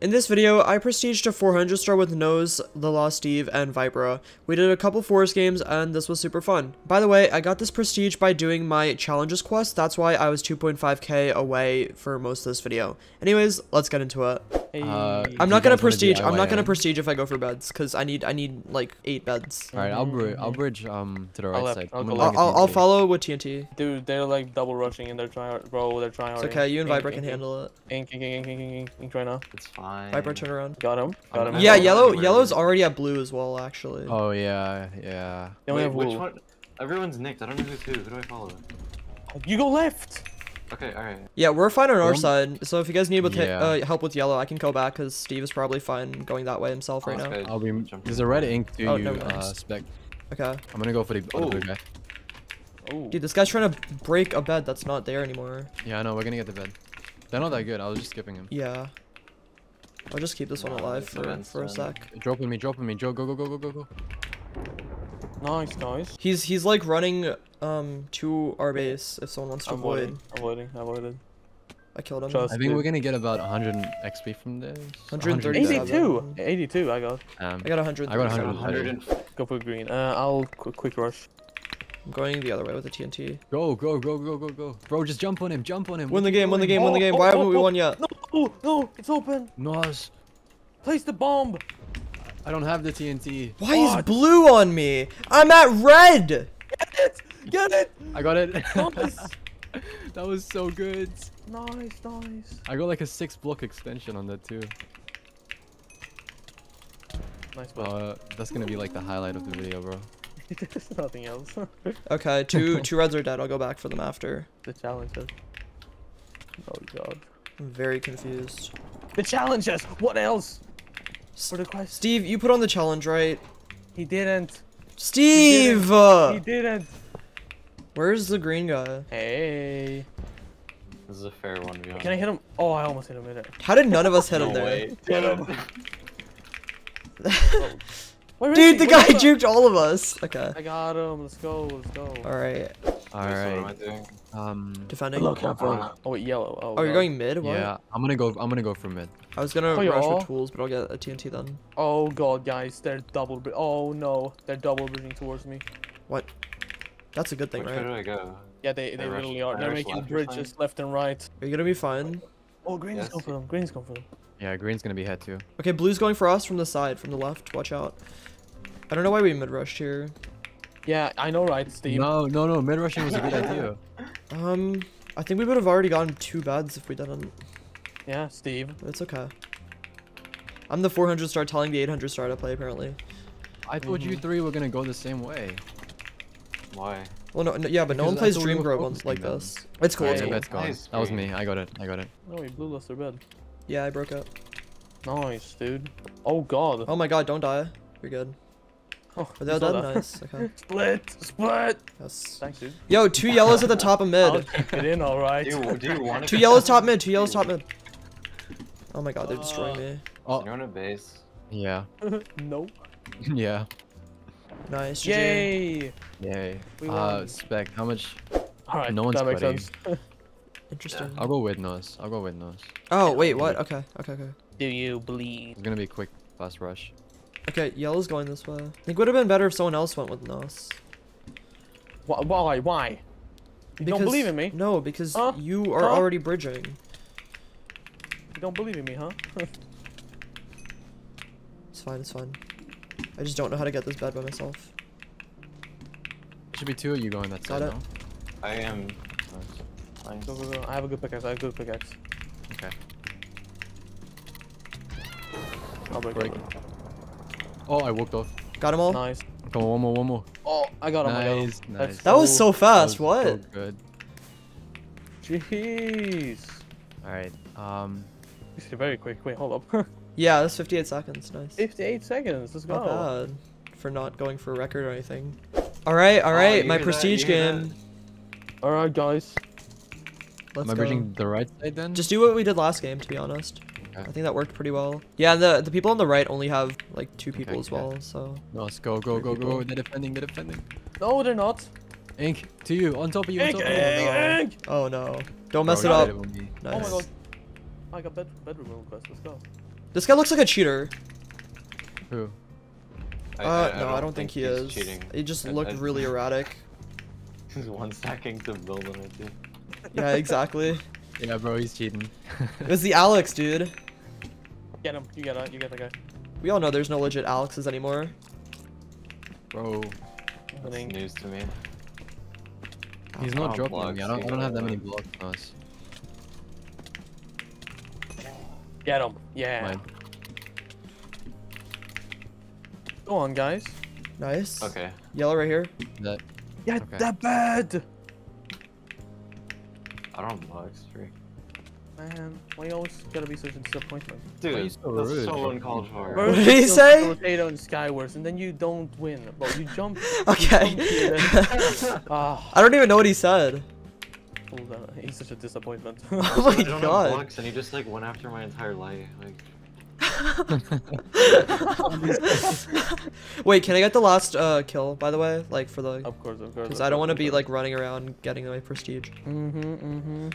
In this video, I prestiged a 400 star with Nos, The Lost Steve, and Viprah. We did a couple Forest games, and this was super fun. By the way, I got this prestige by doing my challenges quest, that's why I was 2.5k away for most of this video. Anyways, let's get into it. Uh, I'm not gonna prestige, I'm not gonna prestige if I go for beds, because I need, I need, like, 8 beds. All right, I'll bridge. I'll bridge um to the right left, side. I'll I'm go gonna I'll, I'll, I'll follow with TNT. Dude, they're like double rushing and they're trying, bro. They're trying. It's okay, you and Viprah can handle it. Ink, ink, ink, ink, ink, ink, ink right now. It's fine. Viprah, turn around. Got him. Got him. Yeah, yellow, know. yellow's already at blue as well, actually. Oh yeah, yeah. They only Wait, have which wool. one? Everyone's nicked. I don't know who's who. Who do I follow? You go left. Okay, alright. Yeah, we're fine on our Um, side. So if you guys need with yeah. uh, help with yellow, I can go back because Steve is probably fine going that way himself right Oh, now. that's good. I'll be. Jump There's a red ink to Oh, you, never mind. uh, spec. Okay. I'm gonna go for the other Ooh. guy. Oh. Dude, this guy's trying to break a bed that's not there anymore. Yeah, I know. We're gonna get the bed. They're not that good. I was just skipping him. Yeah. I'll just keep this one alive for, for a sec. Dropping me, dropping me. Joe, go, go, go, go, go, go. Nice, nice. He's he's like running um to our base if someone wants to avoid. Avoiding, avoiding, avoiding. I killed him. Trust. I think dude. we're gonna get about 100 XP from this. 130. 82. 82. I got. Um, I got 100. I got 100. 100 Go for green. Uh, I'll qu quick rush. I'm going the other way with the TNT. go, go, go, go, go, go. Bro, just jump on him. Jump on him. Win the game, win the doing? game, win the Oh, game. oh, Why oh, haven't we oh. won yet? No, oh, no, it's open. Nos. Place the bomb. I don't have the TNT. Why is blue on me? I'm at red! Get it. Get it. I got it. Nice. that was so good. nice, nice. I got like a six block extension on that too. Nice, but Uh, that's gonna be like the highlight of the video, bro. there's nothing else. Okay, two two reds are dead. I'll go back for them after. the challenges. Oh god. I'm very confused. The challenges. What else? S- For the quest. Steve, you put on the challenge, right? He didn't. Steve! He uh, didn't. Where's the green guy? Hey. this is a fair one. To be. Can I hit him? Oh, I almost hit him in it. How did none of us hit no him there? way. Get him. Where is Dude, he? the guy is he? juked all of us. Okay. I got him. Let's go. Let's go. All right. All right. What am I doing? Um. Defending. Look out for Uh, Oh wait, yellow. Oh, Oh, you're going mid? What? Yeah, I'm gonna go. I'm gonna go for mid. I was gonna Oh, rush all? with tools, but I'll get a TNT then. Oh god, guys, they're double. Oh no, they're double bridging towards me. What? That's a good thing, Which way right? do I go? Yeah, they they They rush- literally are. they They're making bridges left and right. Are you gonna be fine? Oh, green is Yes. going for them. Green is going for them. Yeah, green's gonna be head too. Okay, blue's going for us from the side, from the left. Watch out. I don't know why we mid rushed here. Yeah, I know, right, Steve? No, no, no. Mid rushing was a good idea. Um, I think we would have already gotten two beds if we didn't. Yeah, Steve. But it's okay. I'm the 400 star telling the 800 star to play, apparently. I thought you three were gonna go the same way. Why? Well, no, no yeah, but no one plays Dream were Grove ones like them. this. It's cool. Yeah, It's cool. bed's gone. Nice, That was me. I got it. I got it. No, he blew lost their bed. Yeah, I broke up. Nice, dude. Oh god. Oh my god, don't die. You're good. Oh, Are they all dead? that. Nice. Okay. Split, split. Yes. Thanks, dude. Yo, two yellows at the top of I'll mid. keep it in, all right. Do you, do you want? Two yellows top mid. Two yellows top mid. Oh my god, they're destroying Uh, me. Oh, You're on a base. yeah, nope. Yeah. Nice. GG. Yay. Yay. We Uh, won. spec. How much? All right, No one's that makes sweating. sense. Interesting. I'll go with Nos. I'll go with Nos. Oh wait, what? Okay, okay, okay. Do you believe? It's gonna be a quick, fast rush. Okay, yellow's going this way. I think it would have been better if someone else went with Nos. Why? Why? Why? You don't believe in me? No, because Huh? you are Huh? already bridging. You don't believe in me, huh? It's fine, it's fine. I just don't know how to get this bed by myself. Should be two of you going that Got side it. now. I am. Nice. go, go, go. I have a good pickaxe. I have a good pickaxe. Okay. I'll break, Break. Oh, I walked off. Got them all? Nice. Come on, one more, one more. Oh, I got him. I got him. Nice, That's nice. That was so That fast, was what? So good. Jeez. All right. Um. This is very quick. Wait, hold up. Yeah, that's 58 seconds. Nice. 58 seconds. Let's Not bad. For not going for a record or anything. Alright, alright, you my hear that? prestige You hear game. All right, guys. Let's am I go. bridging the right side then? Just do what we did last game, to be honest. Okay. I think that worked pretty well. Yeah, the the people on the right only have like two people Okay, as okay. well, so. No, let's go, go, Three go, go. They're defending. They're defending. No, they're not. Ink to you, on top of you, on Ink, top of you. ink, ink. Oh no. Don't oh, mess Bro, it up. did with me. Nice. Oh my god. I got bed bedroom request. Let's go. This guy looks like a cheater. Who? Uh, no, I don't think, he is. cheating. He just I- looked I- really erratic. He's one stacking to build on it, dude. Yeah, exactly. Yeah, bro, he's cheating. It was the Alex, dude. Get him. You get it. You get the guy. We all know there's no legit Alexes anymore. bro, That's news to me. he's Oh, not dropping blocks. I don't, I don't have that many blocks on us. Get him. Yeah. Mine. Go on, guys. Nice. Okay. Yellow right here. That Get Okay. that bed. I don't have blocks. Free. Man, why you always gotta be such a disappointment? Dude, you that's so rude? so uncalled for. What did he say? Potato and Skywars, and then you don't win. But you jump. you Okay. jump here. Ah, I don't even know what he said. Hold on. He's such a disappointment. Oh I my don't god. have blocks, and he just like went after my entire life. Like, Wait, can I get the last uh, kill, by the way? Like, for the... of course, of course. Because I don't want to be, like, running around getting my prestige. Mm-hmm, mm-hmm.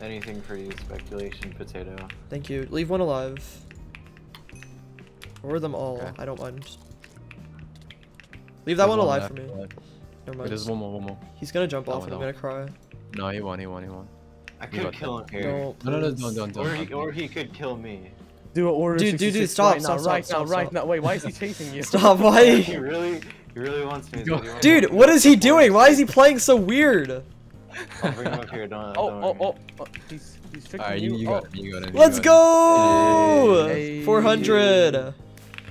anything for you, speculation, potato. Thank you. Leave one alive. Or them all. Okay. I don't mind. Leave that There's one alive left, for me. left. Never Wait, there's one more, one more. He's gonna jump That off and I'm gonna cry. No, he won, he won, he won. I could kill him here. No, No, no, no, don't, don't, don't. Or he, or he could kill me. Do it, order Dude, dude, dude, stop, right stop, now, stop, right stop, now, right stop. now. Wait, why is he chasing you? Stop, why? he really, he really wants me. Dude, Dude, what is he doing? Why is he playing so weird? I'll bring him up here. Don't. Oh, don't oh, oh, oh, he's he's tricking Alright, you. you, you oh. got him, you got him. Let's go! Hey. 400.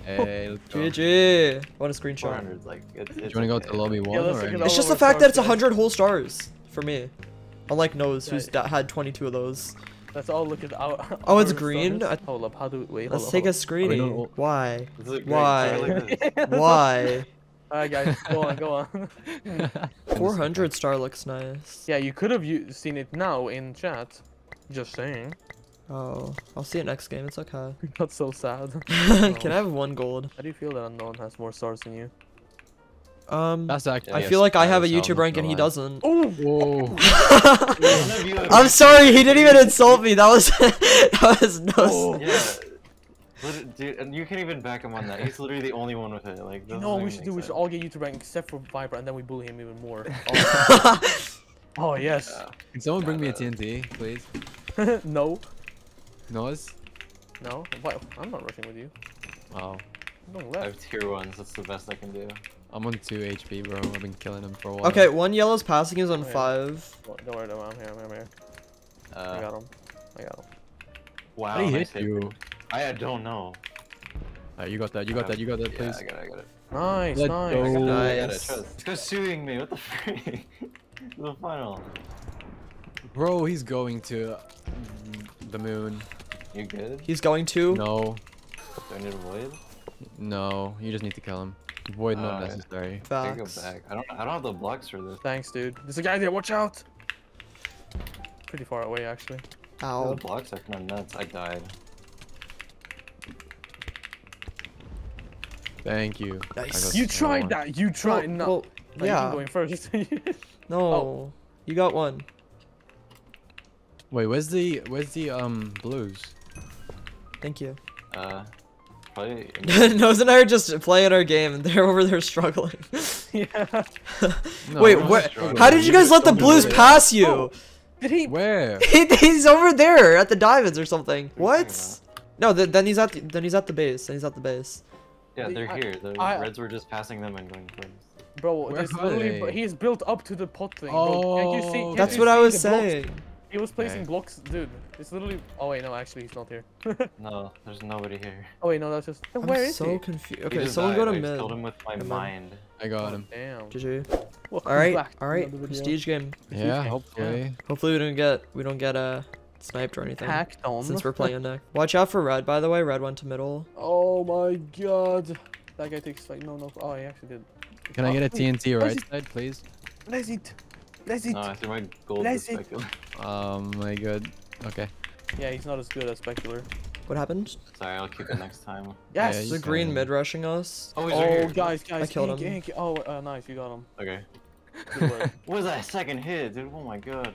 Hey, let's go. GG. What a screenshot. 400, like, it's, it's Do you wanna go to okay. lobby one let's or look at any- all It's just the fact that it's stars, 100 whole stars for me. Unlike Nos, who's Right. da- had 22 of those. Let's all look at our. Oh, oh, it's green? I- Hold up, how do wait? Let's hold take up, a screening. all- Why? This is a great Why? like. Why? Alright, guys, go on, go on. 400 star looks nice. yeah, you could have seen it now in chat. Just saying. Oh, I'll see it next game. It's okay. Got so sad. Can I oh. have one gold? How do you feel that unknown has more stars than you? Um, That's actually. I feel like I have a Skylar, so I'm YouTube rank and he doesn't. Oh, Whoa. None of you have- I'm sorry, he didn't even insult me. That was that was no. Oh. Yeah. Dude, and you can't even back him on that. He's literally the only one with it. Like, you doesn't know what we should make do? We should all get YouTube rank except for Viper, and then we bully him even more. Oh, oh, yes. Yeah. Can someone bring me a Gotta- TNT, please? no, Noise? no. What? I'm not rushing with you. Wow. I'm going I have tier ones. That's the best I can do. I'm on 2 HP, bro. I've been killing him for a while. Okay, one yellow's passing is on Okay. five. Don't don't worry, don't. I'm here. I'm here. I'm here. I Uh, got him. I got him. wow. How do you hit you? I, I don't know. Alright, you got that, you got that, you got that, Yeah. I got it. I got it. Nice, Let's nice. go. I got it. I got it. Nice. Trust. This guy's suing me. What the freak? the final. Bro, he's going to mm, the moon. You good? He's going to. No, Do I need a void? No, you just need to kill him. Void not Alright. necessary. I can go Facts. back. I don't. I don't have the blocks for this. Thanks, dude. There's a guy there. Watch out. Pretty far away, actually. Ow. The Ow. blocks are kind of nuts. I died. Thank you. Nice. You tried one. that. You tried. no. Well, No, you yeah. can going first. No. Oh. You got one. Wait, where's the where's the um blues? Thank you. Uh, probably. Nose and I are just playing our game, and they're over there struggling. yeah. No, Wait, we're where? How did you guys let the blues that. pass you? Oh. Did he? Where? He, he's over there at the diamonds or something. What are you What? talking No, th then he's at the, then he's at the base. Then he's at the base. Yeah, they're I- here. The I- reds were just passing them and going first. Bro, Where there's are literally, they? he's built up to the pot thing. Bro. Can't you see? Oh, can't That's you what I was saying. blocks? Saying. He was placing Okay. blocks, dude. It's literally. Oh wait, no, actually, he's not here. No, there's nobody here. oh wait, no, that's just. I'm Where is so he? confused. Okay, just someone died. go to I mid. killed him with my Come on. mind. I got him. Damn. GG. Welcome All right, all right. another video. Prestige game. Yeah, game, hopefully. Hopefully we don't get we don't get uh sniped or anything. Hacked on. Since we're playing neck. Watch out for red, by the way. Red went to middle. Oh my god. That guy takes like no no. Oh, he actually did. Can I get a TNT Where's right he? side, please? Let's eat. Let's eat. No, I threw my gold to Let's see. Speculate. Um, my god. Okay. Yeah, he's not as good as Specular. What happened? Sorry, I'll keep it next time. Yes. Yeah, the green mid rushing us? Oh, he's right oh, here. guys, guys. killed ink, him. ink. Oh, uh, nice. You got him. Okay. What was that second hit, dude? Oh my god.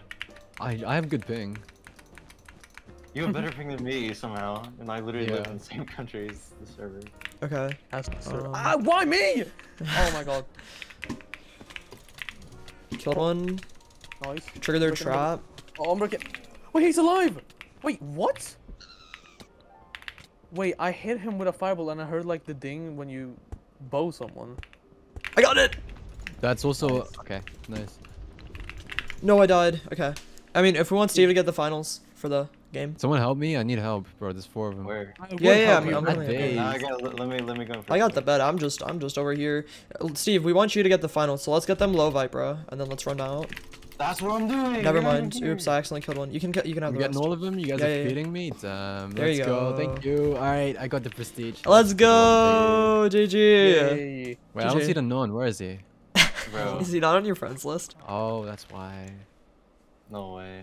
I I have good ping. You have better ping than me somehow, and I literally live in the same country as the server. Okay. Has to serve- Um, ah, why me? Oh my god. Killed one. Nice. Trigger their Breaking- trap. Oh, I'm breaking. Wait, he's alive. Wait, what? Wait, I hit him with a fireball and I heard like the ding when you bow someone. I got it! That's also okay. Nice. No, I died. Okay. I mean, if we want Steve to get the finals for the game. Someone help me. I need help, bro. There's four of them. Where? Yeah, yeah, I'm- you, I'm but- coming, I'm Days. Nah, I got. Let, let me let me go. I got the bed. I'm just I'm just over here. Steve, we want you to get the finals, so let's get them low, Viprah, and then let's run out. That's what I'm doing. Never mind. Oops, I accidentally killed one. You can get- you can have I'm the getting rest. all of them. You guys Yeah, are yeah, yeah. me. Damn. There Let's you go. go. Thank you. All right, I got the prestige. Let's go, GG. Yay. Wait, I don't see the non. Where is he? Bro, Is he not on your friends list? Oh, that's why. no way.